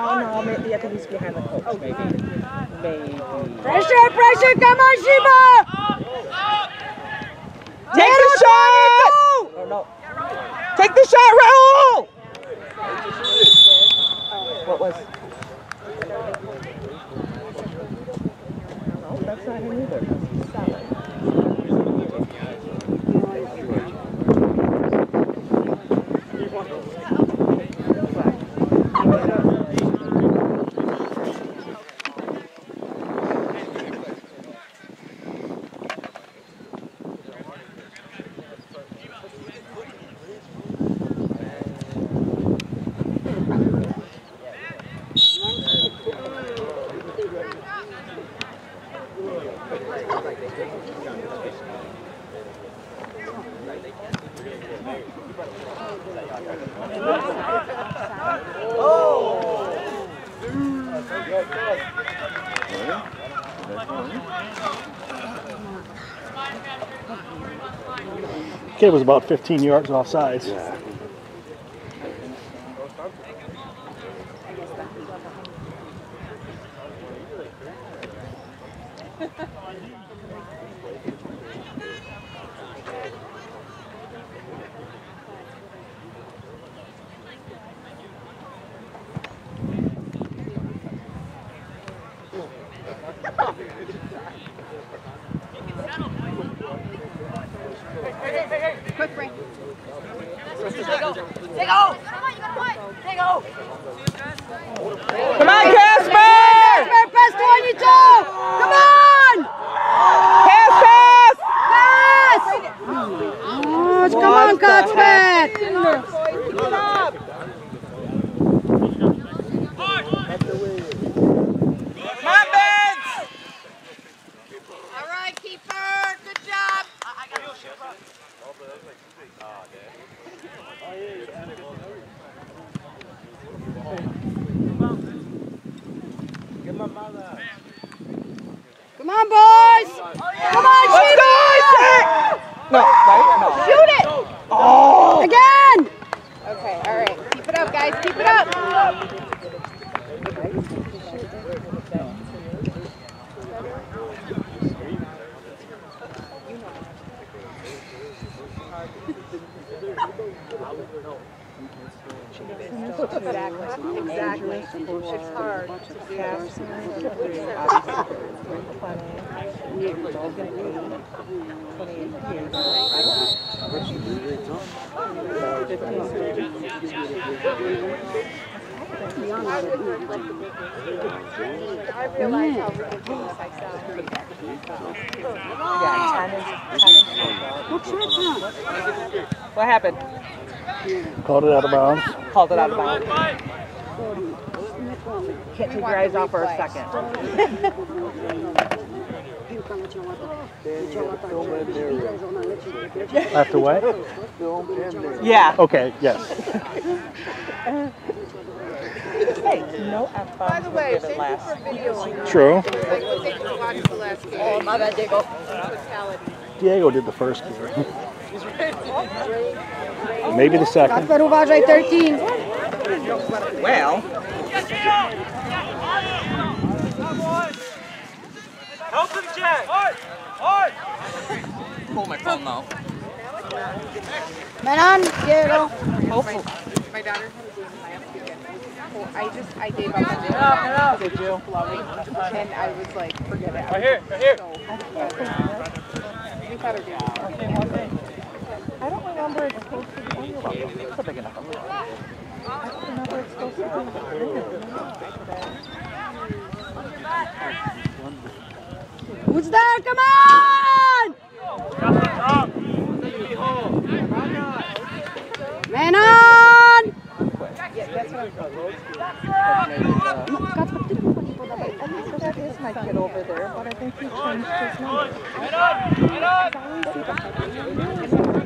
Oh no, maybe I think he's behind the coach. Maybe. Maybe. Pressure, pressure, come on, Shiba! Take the shot! Oh no. Take the shot, Raul! What was? No, that's not either. Kid was about 15 yards off sides. Happened? Called it out of bounds. Called it out of bounds. Can't take your eyes off for a second. After what? Yeah. Okay, yes. Hey, no F bombs By the were way, given thank you last. for videoing. True. Like, thank you for watching the last game. Oh, my bad, Diego. Diego did the first gear. Maybe the second. Kasper, uważaj, 13. Well, Help him, Jack! Oi! Oi! pull my phone now. Man on, Diego. Hopefully. My daughter had a game last weekend. Oh, I just, I gave up on it. Did you? And I was like, forget it. Right here, right here. We thought it was I don't remember it's supposed to be. Oh, you're welcome. It's a big enough umbrella. I don't remember it's supposed to be. Who's there? Come on! Man on! So that is my kid over there, but I think he changed his number. Get up! Get up!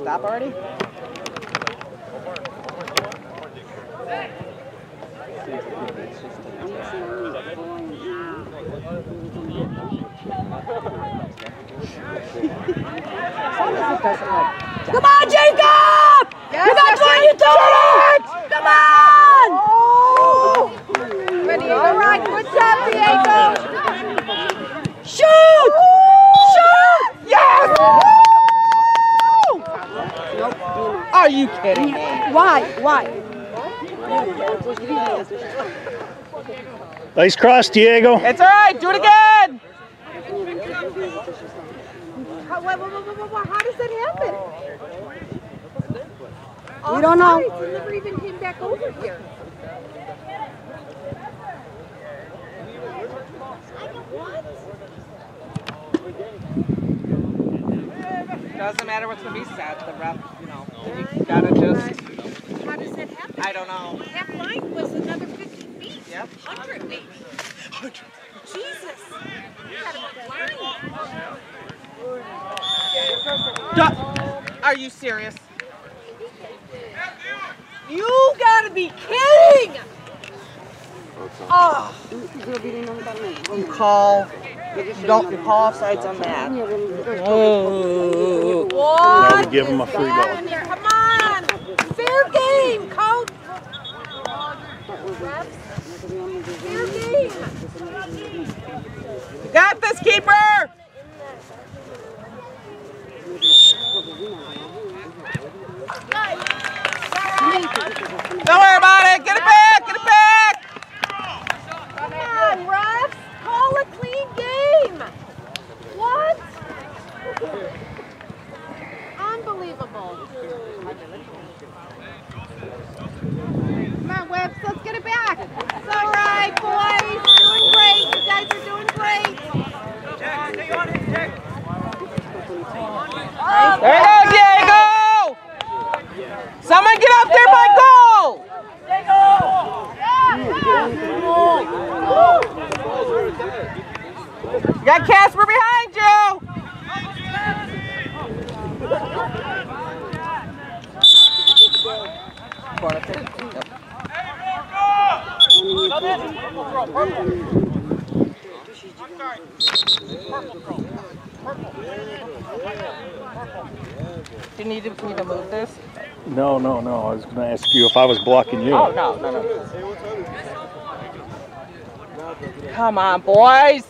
Stop already? Come on, Jacob! Yes, you got yes, 22 Come on! Ready, all right. Good job, Diego. Shoot! Shoot! Yes! Are you kidding me? Why? Why? Nice cross, Diego. It's all right. Do it again. How, wait, wait, wait, wait, wait, how does that happen? We don't know. Offsides, never even came back over here. Doesn't matter what's gonna be said. The ref, you gotta just. How does that happen? I don't know. Half line was another 50 feet. Yep. 100 maybe. Jesus. You blind. Are you serious? You gotta be kidding! Oh. Call. You don't call offsides on that. Oh. Now What we give him a is free that goal. in there? Come on. Fair game, coach. Fair game. You got this, keeper! Don't worry about it. Get it back. Get it back. Come on, refs. Call a clean game. What? Unbelievable. Come on, Whips. Let's get it back. It's all right, boys. Doing great. You guys are doing great. There you go, Diego. Someone get up there by goal. You got Casper behind you. Do you need me to move this? No, no, no. I was going to ask you if I was blocking you. Oh, no, no, no. Come on, boys.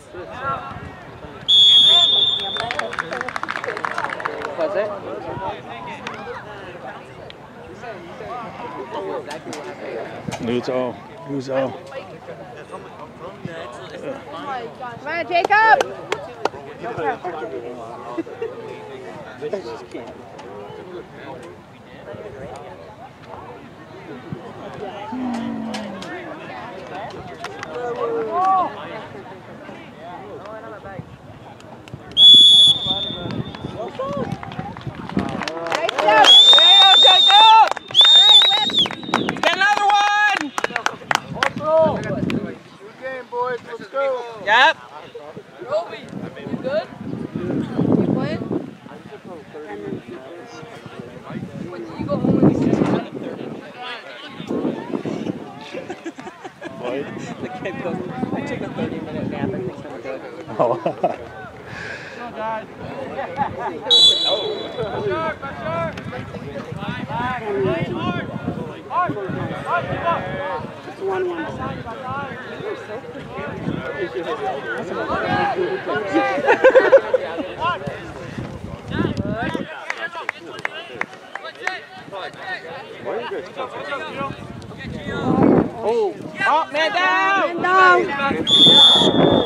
Was it? Nuzo. Nuzo. Come on, Jacob. Nice down.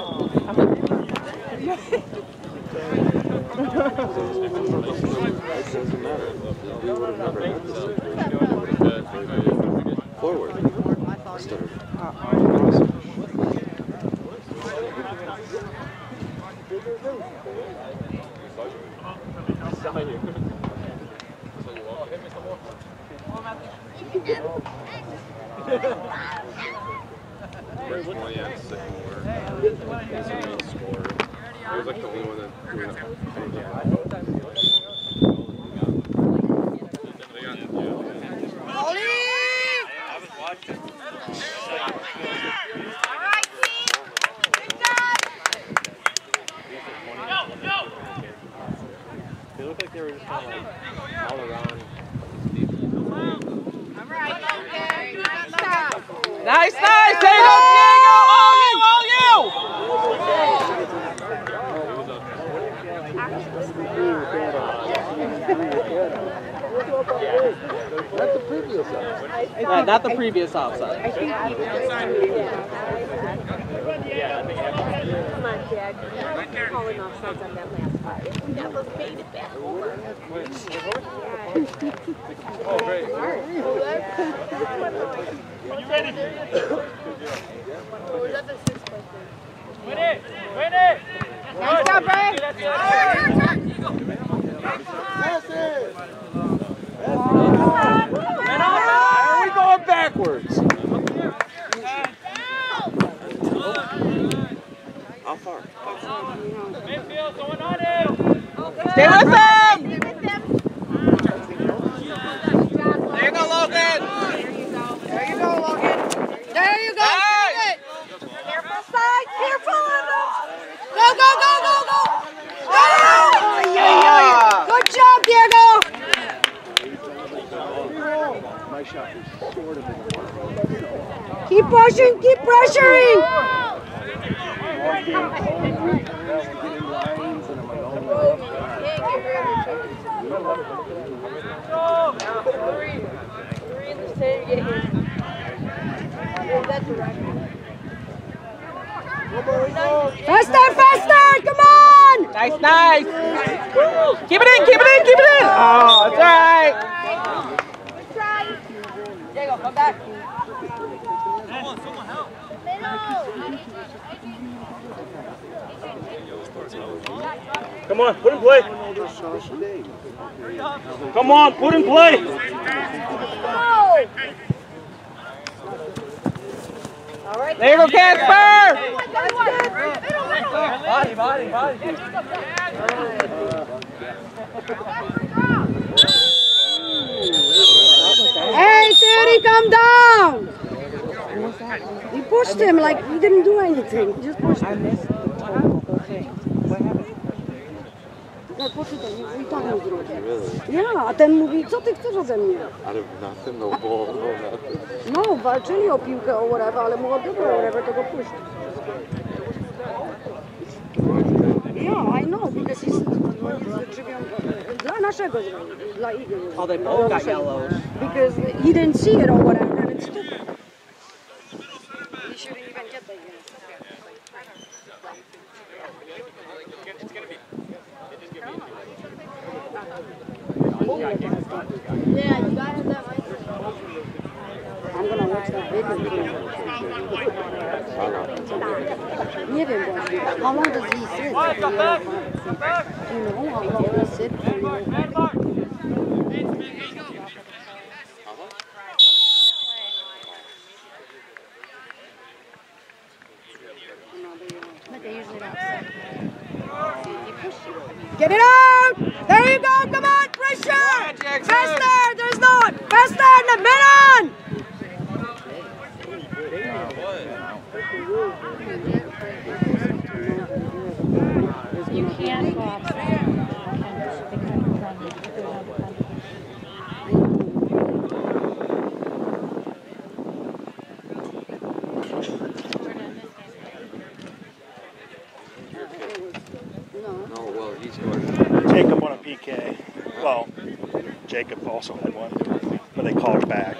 All right, Logan. Good job. Nice, nice. There you go, Diego. All you, all you. Uh, not the previous offside. Come on, Jack. Calling offsides on that last part. We never made it back over. Nice job, Ray. Why are we going backwards? Stay with him. Stay with them. There you go, Logan. There you go, Logan. There you go. Good. Careful side. Careful. Go, go, go, go, go. Yeah. Good job, Diego. Keep pushing, keep pressuring. Faster, faster, come on. Nice, nice. Keep it in, keep it in, keep it in. Oh, that's all right. Come on, put in play. Come on, put in play. There you go, Casper. Body, body, body. Hey, Teddy, come down. He pushed him like he didn't do anything. He just pushed him. No, poczytaj, i tak mu zrobię. Ja, a ten mówi, co ty chcesz ode mnie? Out of nothing, no ball, no. No, walczyli o piłkę, o whatever, ale mu odebrał whatever, to go puścił. Yeah, I know, because he's dla naszego zrobił, dla Eagle. Oh, they both got yellows. Because he didn't see it or whatever, and it's stupid. Yeah, you got that right. I'm gonna watch that video. Właśnie, how long does he sit? Do you you? Get it out! There you go, come on, pressure! Faster, there's no, faster, the men on! You can't go outside. You can- They couldn't run. They couldn't run. No, well, he scored. Jacob won a PK. Well, Jacob also had one, but they called it back.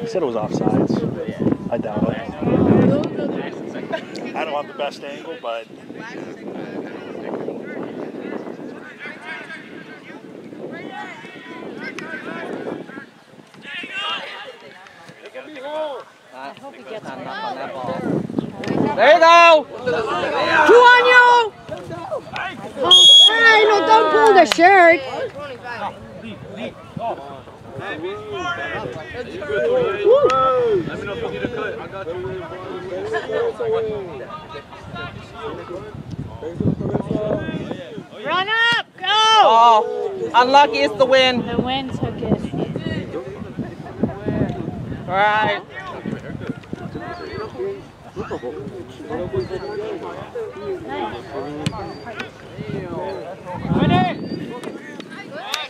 He said it was offsides. I doubt it. I don't have the best angle, but I hope he gets on that ball. There you go. Two on you! Hey, no, don't pull the shirt. Run up, go! Oh, unlucky is the win. The wind took it. All right. There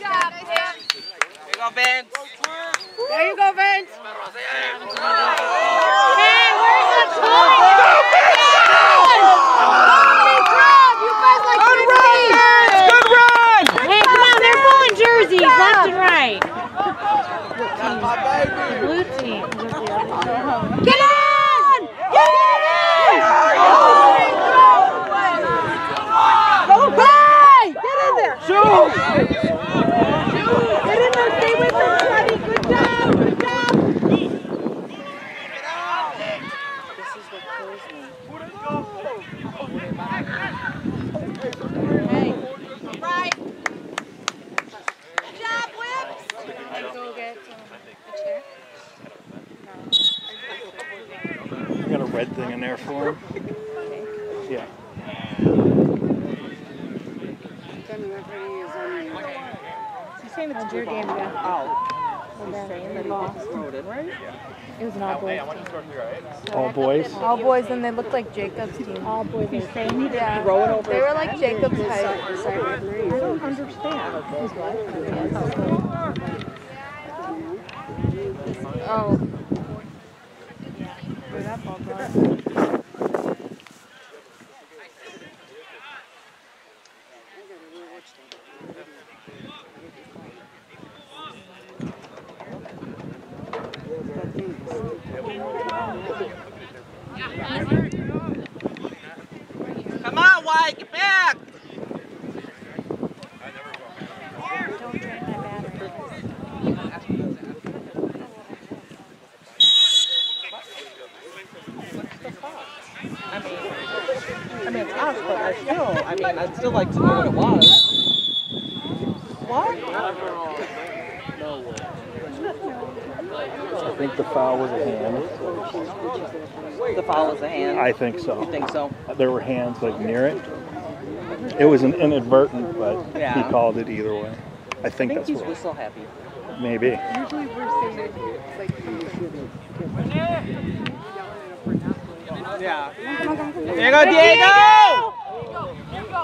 you go, Vince. There you go, Vince. Hey, where's the toy? Holy crap! You guys like Good run, Vince. Good run. Hey, come on, they're pulling jerseys left and right. Blue team. Get on! Get in! Go play! Get in there! Shoot. Get in there! Stay with her, buddy. Good job! Good job! Right. Good job, Whips. Go get a chair. you got a red thing in there for him. Yeah. He's saying it's your game, yeah. Oh, He's saying that he was exploded, right? It was an all boys team. All boys. And they looked like Jacob's team. All boys. He's saying he. Yeah, Throw it over. they were like Jacob's height. I don't understand. Oh. That ball go? Come on, White, get back. Don't drain my battery. I mean, I mean, it's us, but I still, I mean, I'd still like to know what it was. What? I think the foul was a hand. The foul was a hand. I think so. You think so? There were hands like near it. It was an inadvertent, but Yeah. he called it either way. I I think think that's he's what. whistle happy. Maybe. Usually we're saying it's like Yeah. There you go, Diego!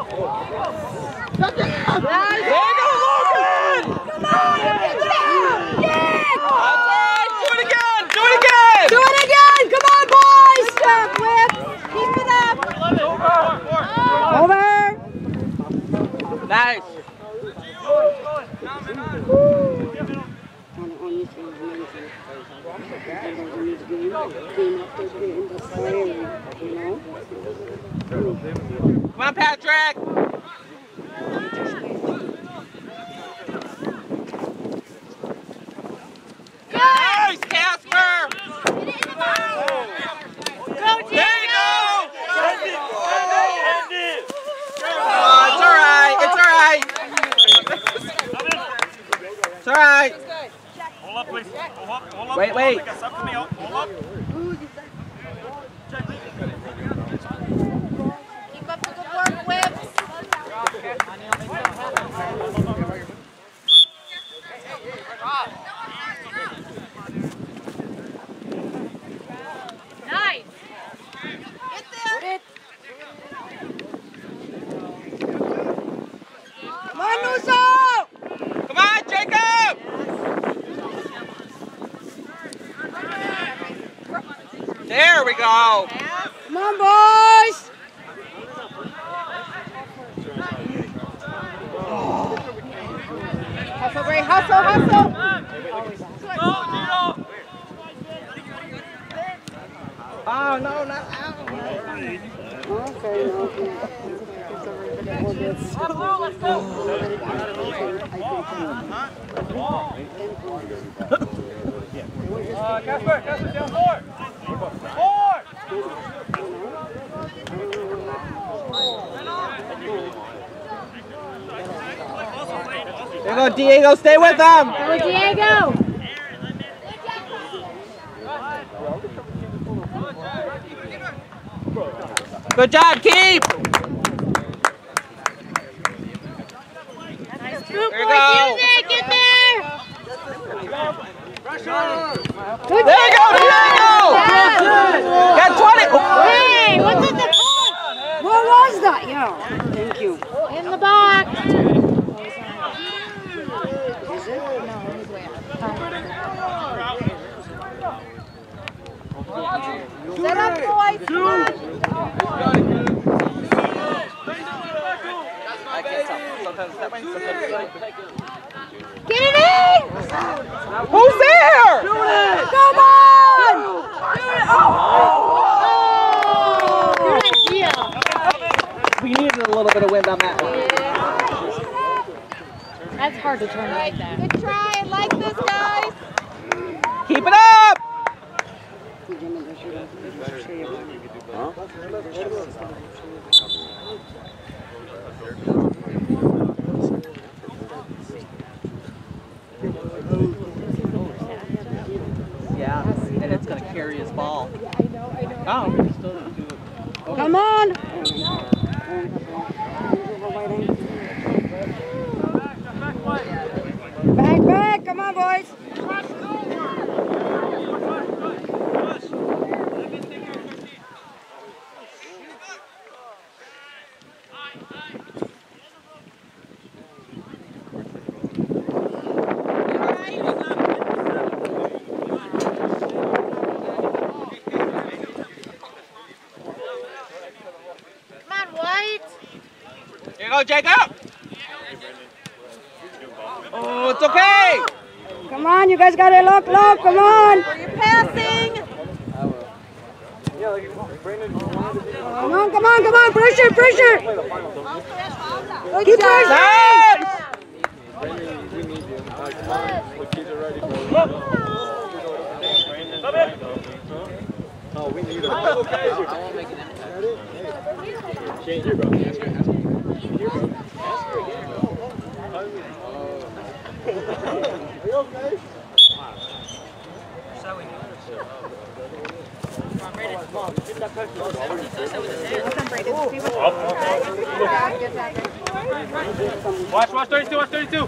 There you go, Logan! Come on! Yeah! That's right, do it again! Do it again! Whip! Keep it up! Over! Nice. Come on, Patrick! Nice, Casper! Go, There Diego! you go! Oh, it's all right. It's all right. It's all right. Hold up, please. Hold up, hold up. Wait, wait. Pick us up to me. Hold up. Keep up the good work, Whips. Nice. Get there. Manuso! Come on, Jacob! There we go. Come on, boys! Hustle, Ray. Hustle, hustle. Oh, no, not out. Okay, no. Well, that's- There you go, Diego. Stay with them. Go, Diego. Good job. Keep. Good There you go. Get there. Good There you go, Diego. Got 20. Oh. Hey, what's in the box? What was that? Yeah. Thank you. In the box. Is it? Set up, boys. Come on. I can't tell. Sometimes that way, sometimes that way. Get it in. Who's there? Come on. Oh. Good idea. We needed a little bit of wind on that one. That's hard to turn like that. Good try. I like this, guys. Keep it up. Yeah, and it's gonna carry his ball. Oh, we still didn't do it. Come on. Back, back. Come on, boys. Come on, White. Here you go, Jacob. Oh, it's okay. Come on, you guys got it. Look, look. Come on. You're passing. Come on, come on, come on. Pressure, pressure. Keep pressure. Nice. Oh, we need him. Watch, watch 32, watch 32.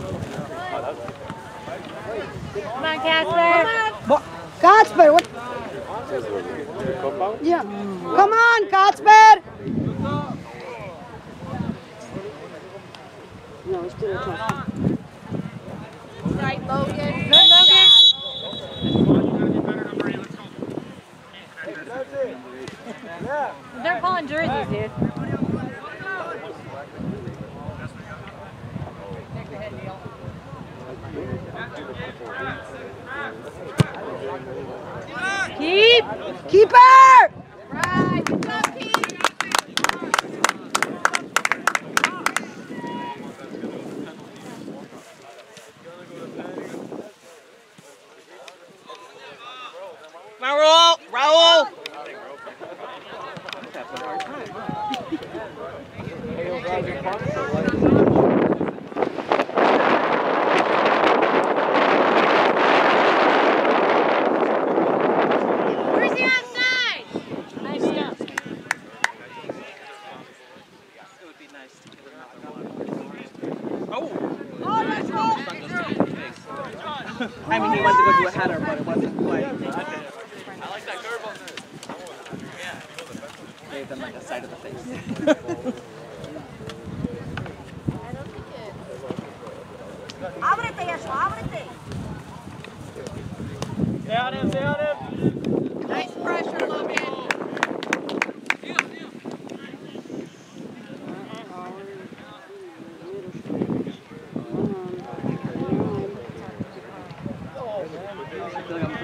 Come on, Casper. Casper, what? Yeah. Come on, Kasper. No, it's still a tough. Right, Logan. Good, Logan. They're calling jerseys, dude. Keep. Keeper. Right.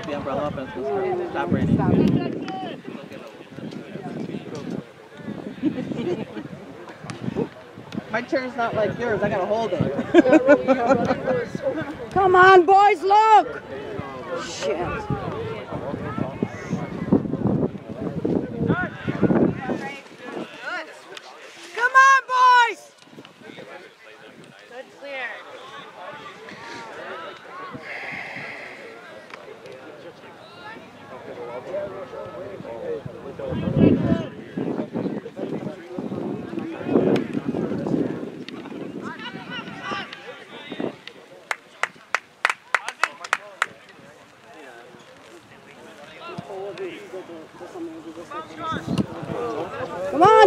the umbrella up and it's going to stop raining. My chair's not like yours. I gotta hold it. Come on, boys, look! Shit.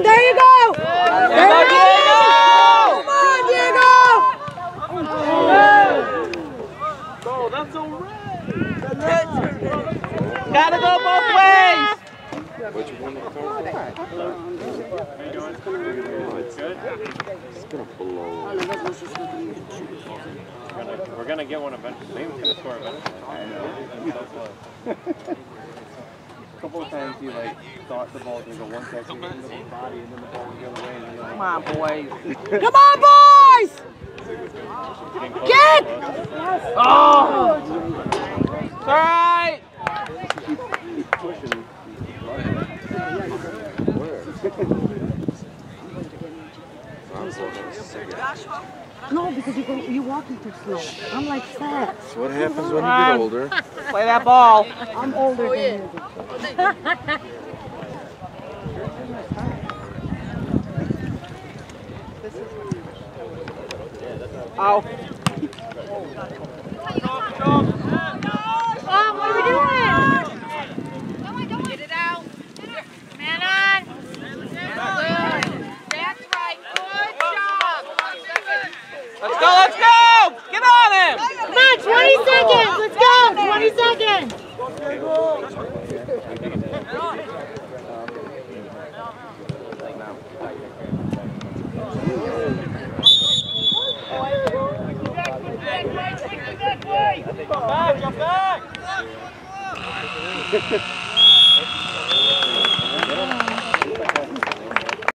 There you go! There you go! Come on, Diego! Gotta go both ways. We're gonna get one eventually. Maybe we're gonna score eventually. A couple of times he like thought the ball was gonna go one second into his body and then the ball would go away and then Come on, boys. Come on, boys! Kick! Oh! It's all right. he's pushing. No, because you go, you're walking too slow. I'm like fat. That's what happens when you Come get on. older. Play that ball. I'm older than you. Ow. Oh. oh, what are we doing? Get it out. Man on. That's right. Good job. Let's go, let's go! Get on him! Come on, 20 seconds. Let's go. 20 seconds. Back, back!